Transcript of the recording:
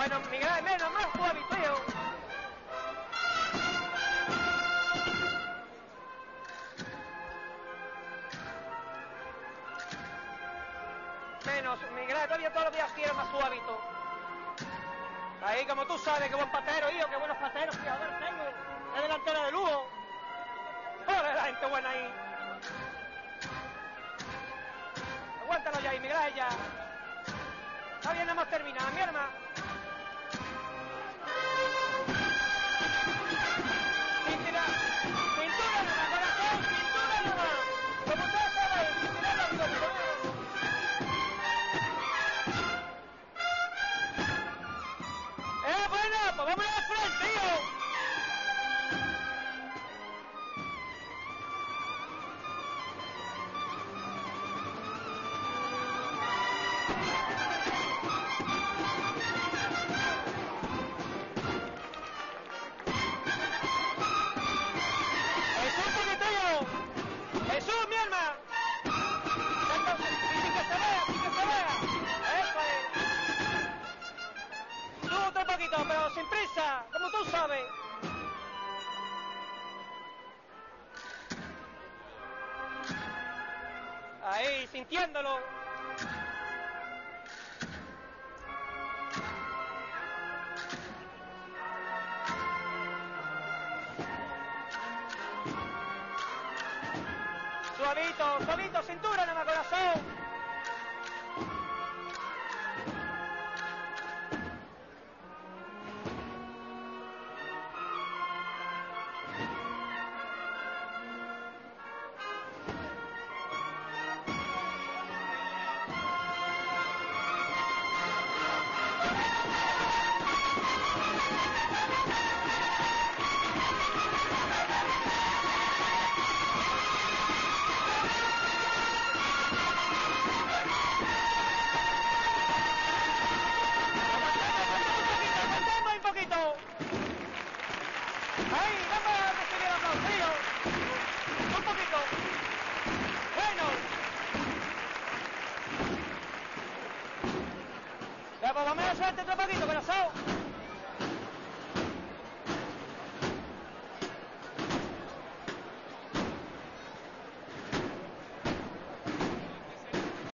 Bueno, Miguel, menos, más suave, tío. Menos, Miguel, todavía todos los días quiero más suavito. Ahí, como tú sabes, qué buen patero, hijo, qué buenos pateros, fiador tengo. Es delantera de Lugo. Joder, la gente buena ahí. Aguántalo ya Miguel, ya. Está bien, hemos terminado, mi hermano. Sintiéndolo. Suavito, suavito, cintura, no me corazón. A suerte otro poquito, corazón.